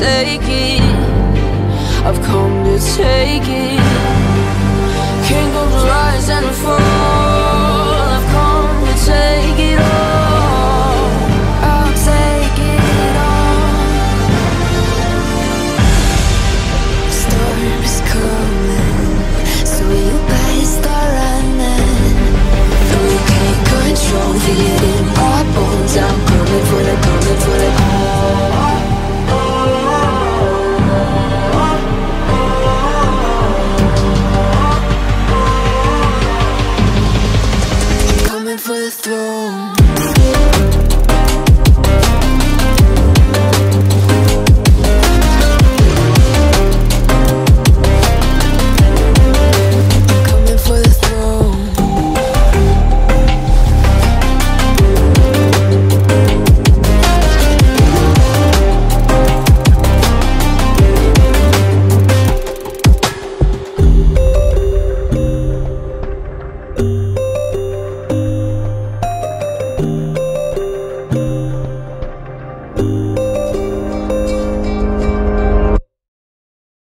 Take it. I've come to take it.